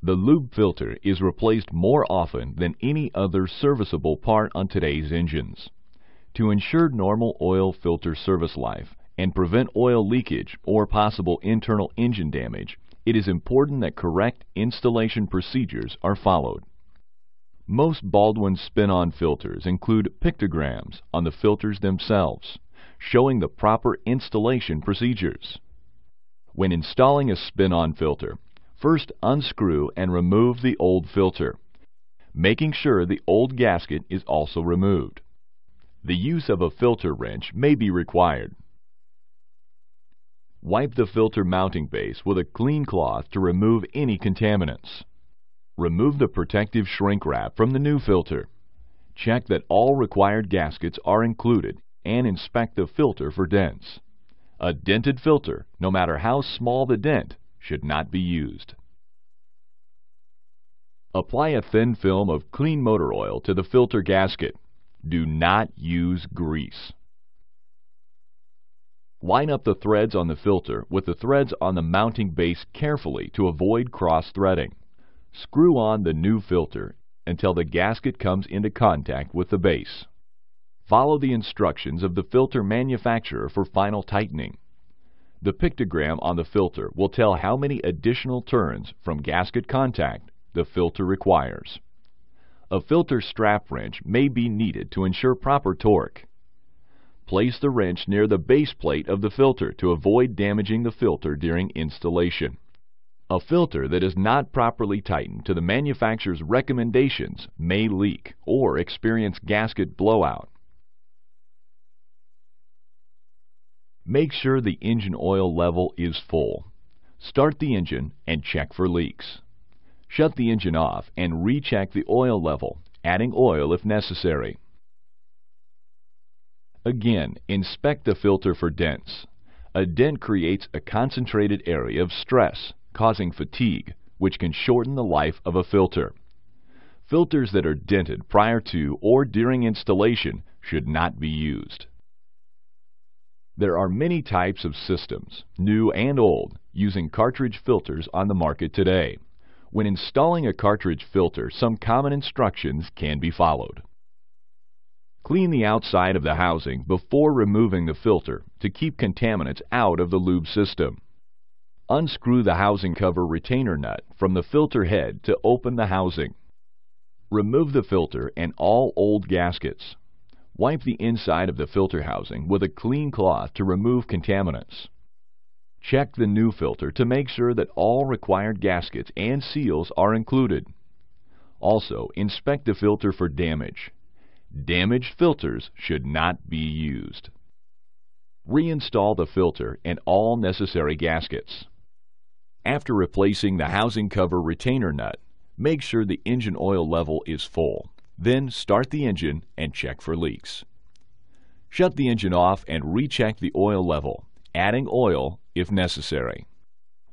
The lube filter is replaced more often than any other serviceable part on today's engines. To ensure normal oil filter service life and prevent oil leakage or possible internal engine damage, it is important that correct installation procedures are followed. Most Baldwin spin-on filters include pictograms on the filters themselves, showing the proper installation procedures. When installing a spin-on filter, first unscrew and remove the old filter, making sure the old gasket is also removed. The use of a filter wrench may be required. Wipe the filter mounting base with a clean cloth to remove any contaminants. Remove the protective shrink wrap from the new filter. Check that all required gaskets are included and inspect the filter for dents. A dented filter, no matter how small the dent, should not be used. Apply a thin film of clean motor oil to the filter gasket. Do not use grease. Line up the threads on the filter with the threads on the mounting base carefully to avoid cross-threading. Screw on the new filter until the gasket comes into contact with the base. Follow the instructions of the filter manufacturer for final tightening. The pictogram on the filter will tell how many additional turns from gasket contact the filter requires. A filter strap wrench may be needed to ensure proper torque. Place the wrench near the base plate of the filter to avoid damaging the filter during installation. A filter that is not properly tightened to the manufacturer's recommendations may leak or experience gasket blowout. Make sure the engine oil level is full. Start the engine and check for leaks. Shut the engine off and recheck the oil level, adding oil if necessary. Again, inspect the filter for dents. A dent creates a concentrated area of stress, causing fatigue, which can shorten the life of a filter. Filters that are dented prior to or during installation should not be used. There are many types of systems, new and old, using cartridge filters on the market today. When installing a cartridge filter, some common instructions can be followed. Clean the outside of the housing before removing the filter to keep contaminants out of the lube system. Unscrew the housing cover retainer nut from the filter head to open the housing. Remove the filter and all old gaskets. Wipe the inside of the filter housing with a clean cloth to remove contaminants. Check the new filter to make sure that all required gaskets and seals are included. Also, inspect the filter for damage. Damaged filters should not be used. Reinstall the filter and all necessary gaskets. After replacing the housing cover retainer nut, make sure the engine oil level is full. Then start the engine and check for leaks. Shut the engine off and recheck the oil level, adding oil if necessary.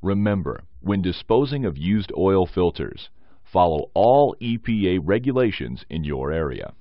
Remember, when disposing of used oil filters, follow all EPA regulations in your area.